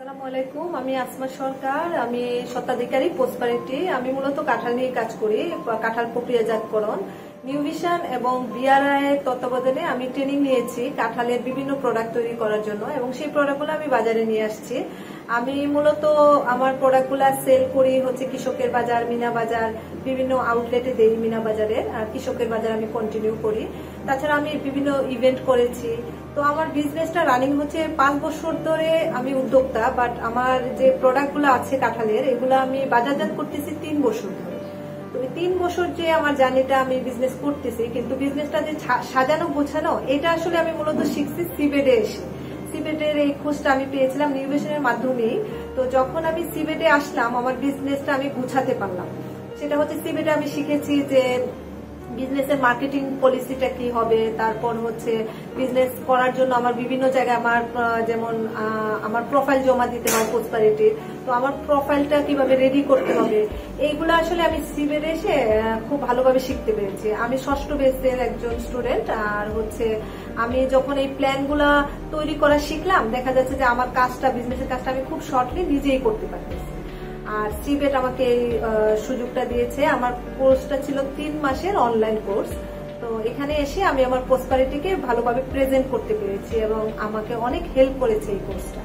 আসসালামু আমি আসমা সরকার, আমি স্বত্বাধিকারী পোস্টপারিটি আমি মূলত কাঁঠাল নিয়ে কাজ করি, কাঁঠাল প্রক্রিয়াজাতকরণ। নিউভিশন এবং বিআরআই তত্ত্বাবধানে আমি ট্রেনিং নিয়েছি কাঁঠালের বিভিন্ন প্রোডাক্ট তৈরি করার জন্য এবং সেই প্রোডাক্টগুলো আমি বাজারে নিয়ে আসছি। আমি মূলত আমার প্রোডাক্টগুলো সেল করি হচ্ছে কৃষকের বাজার, মিনা বাজার, বিভিন্ন আউটলেটে দেই মিনা বাজারে কৃষকের বাজার আমি কন্টিনিউ করি। তাছাড়া আমি বিভিন্ন ইভেন্ট করেছি। তো আমার বিজনেসটা রানিং হচ্ছে পাঁচ বছর ধরে আমি উদ্যোক্তা বাট আমার যে প্রোডাক্টগুলো আছে কাঁঠালের, এগুলো আমি বাজারজাত করতেছি তিন বছর ধরে। তো তিন বছর যে আমার জার্নিটা আমি বিজনেস করতেছি, কিন্তু বিজনেসটা যে সাজানো গোছানো, এটা আসলে আমি মূলত শিখছি সিবেডে এসে সিবেটের এই খোঁজটা আমি পেয়েছিলাম নির্বাচনের মাধ্যমেই। তো যখন আমি সিবেটে আসলাম, আমার বিজনেসটা আমি গুছাতে পারলাম। সেটা হচ্ছে সিবেটে আমি শিখেছি যে বিজনেসের মার্কেটিং পলিসিটা কি হবে? তারপর হচ্ছে বিজনেস করার জন্য আমার বিভিন্ন জায়গায় আমার যেমন আমার প্রোফাইল জমা দিতে হয় পোস্টপারিটির তো আমার প্রোফাইলটা কীভাবে রেডি করতে হবে? এইগুলো আসলে আমি সিবের এসে খুব ভালোভাবে শিখতে পেরেছি। আমি ষষ্ঠ বেসের একজন স্টুডেন্ট আর হচ্ছে আমি যখন এই প্ল্যানগুলা তৈরি করা শিখলাম, দেখা যাচ্ছে যে আমার কাজটা বিজনেসের কাজটা আমি খুব শর্টলি নিজেই করতে পারতেছি। আর সিবেট আমাকে এই সুযোগটা দিয়েছে। আমার কোর্সটা ছিল তিন মাসের অনলাইন কোর্স। তো এখানে এসে আমি আমার পোস্টপারিটিকে ভালোভাবে প্রেজেন্ট করতে পেরেছি এবং আমাকে অনেক হেল্প করেছে এই কোর্সটা